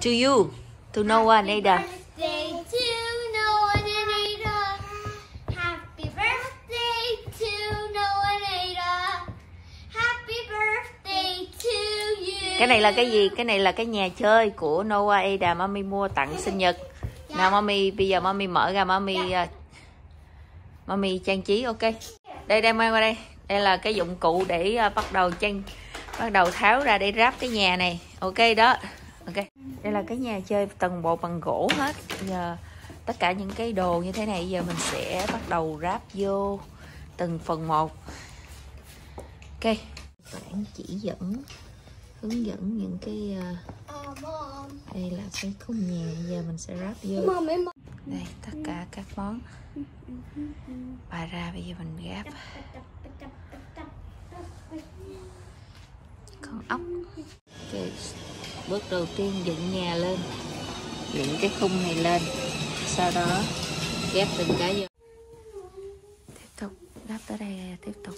To you. To Noah and Ada. birthday to Noah and Ada. Happy birthday to Noah and Ada. Happy birthday to you. Cái này là cái gì? Cái này là cái nhà chơi của Noah Ada Mami mua tặng sinh nhật. Nào Mami bây giờ Mami mở ra Mami uh, Mami trang trí ok. Đây đem mang qua đây. Đây là cái dụng cụ để uh, bắt đầu trang bắt đầu tháo ra để ráp cái nhà này. Ok đó. Ok. Đây là cái nhà chơi tầng bộ bằng gỗ hết. Giờ tất cả những cái đồ như thế này giờ mình sẽ bắt đầu ráp vô từng phần một. Ok. Bản chỉ dẫn hướng dẫn những cái uh, đây là cái khung nhà giờ mình sẽ ráp vô đây tất cả các món bà ra bây giờ mình ráp con ốc okay bước đầu tiên dựng nhà lên dựng cái khung này lên sau đó ghép từng cái vô. Tiếp tục ráp tới đây tiếp tục.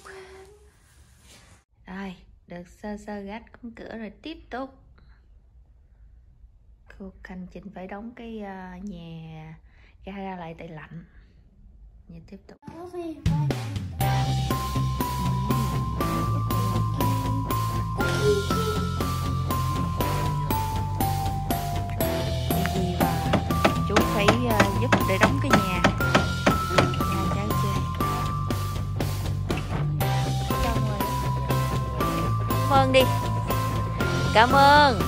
Rồi được sơ sơ gách cánh cửa rồi tiếp tục. Cô khanh trình phải đóng cái uh, nhà gara lại tại lạnh. Nhà tiếp tục ơn đi. Cảm ơn.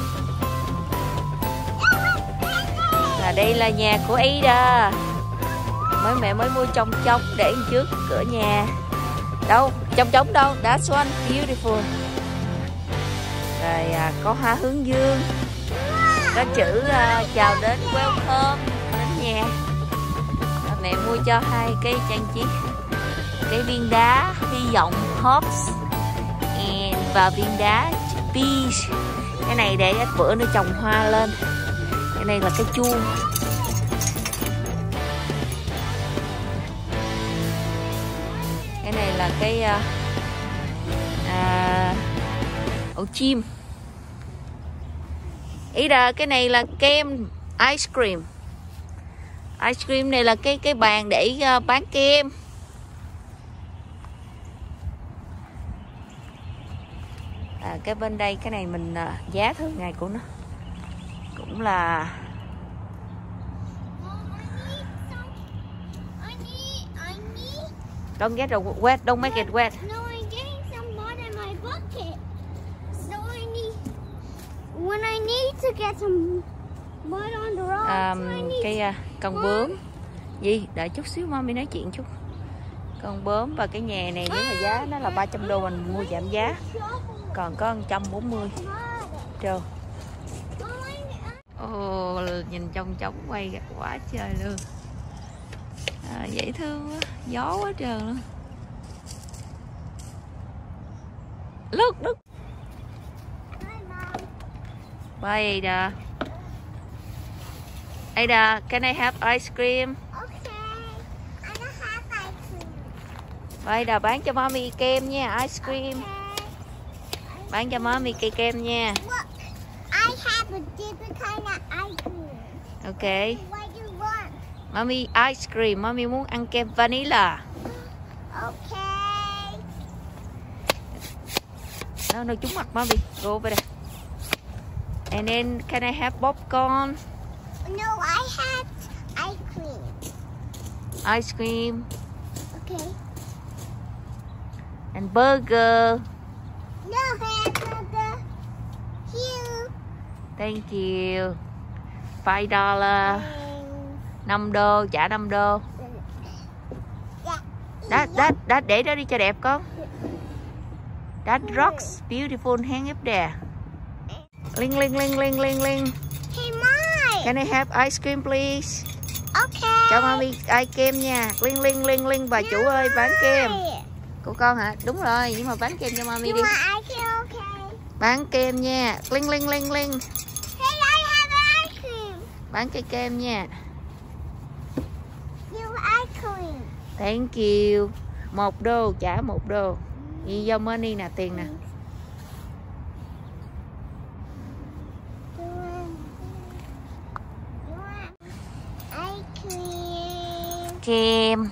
Và đây là nhà của Ada. Mới mẹ mới mua trong trống để trước cửa nhà. Đâu trong trống đâu? That's one beautiful. Rồi à, có hoa hướng dương. Có chữ à, chào đến welcome đến nhà. Mẹ mua cho hai cái trang trí. Cái viên đá hy vọng hops và viên đá peach cái này để bữa nó trồng hoa lên. Cái này là cái chuông. Cái này là cái à, à, ổ chim. Ý là cái này là kem ice cream. Ice cream này là cái cái bàn để uh, bán kem. À, cái bên đây cái này mình uh, giá thường ngày của nó cũng là Mom, don't get wet don't make it wet No, I'm getting some mud in my bucket. So I need. When I need to get some mud on the road, à, so I need. cái à, con bướm gì đợi chút xíu mami nói chuyện chút con bướm và cái nhà này nếu mà giá nó là 300 đô mình mua giảm giá còn có 140 Mud. trừ Mom, I Ồ, nhìn trong trống quay quá trời luôn à, dễ thương quá gió quá trời luôn Hi, Mom. bye Ada Ada can I have ice cream Okay. I don't have ice cream. Bye Ada bán cho mommy kem nha ice cream Okay. Bán cho mommy cây kem nha I have a different kind of ice cream. ok What do you want? mommy ice cream mommy muốn ăn kem vanilla Okay. nó nó trúng mặt mommy go over there and then can I have popcorn No, I had ice cream. ice cream Okay. and burger No, thank you. Five dollar. 5 đô trả 5 đô. Đó đó đó để đó đi cho đẹp con. That rocks beautiful. Hang up there. Linh linh linh linh linh linh Hey, Mike. can I have ice cream please? Okay. cho mami ai kem nha. Linh linh linh linh bà chủ ơi bán kem. Của con hả? Đúng rồi nhưng mà bán kem cho You đi. cream? Okay. bán kem nha. Linh linh linh linh bán cây kem nha. Thank you. Một đô trả một đô. Vì do money nè tiền nè. Kem.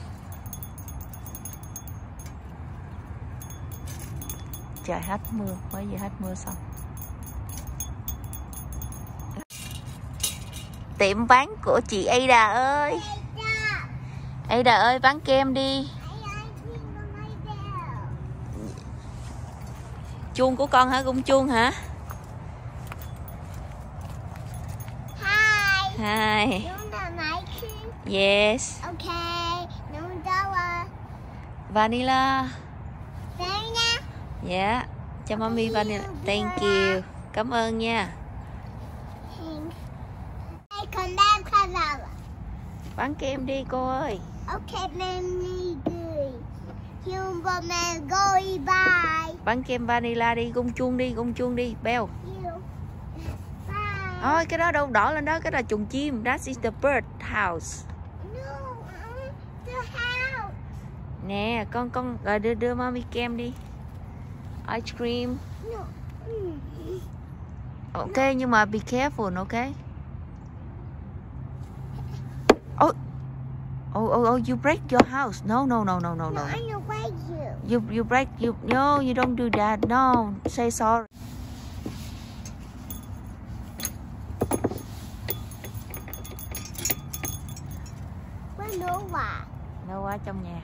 Trời hết mưa. Mới giờ hết mưa xong. Tiệm bán của chị Ada ơi. Ada ơi bán kem đi. Chuông của con hả? Gung chuông hả? Hi. yes. Okay. Vanilla. Nha. dạ. Cho mommy vanilla. thank you. Cảm ơn nha Hey, come back, Kazala. bán kem đi cô ơi Okay, then me good. Hugo man, go bye. bán kem vanilla đi gung chuông đi gung chuông đi. Bye. Ôi cái đó đâu đỏ lên đó cái là chuồng chim that is the bird house No, uh, the house. nè con con rồi đưa đưa mommy kem đi ice cream No. Mm. ok nhưng mà be careful ok oh. Oh oh, oh you break your house. No no no no no No, no. I know where you. you you break you no you don't do that. No say sorry. Where no one. đâu quá trong nhà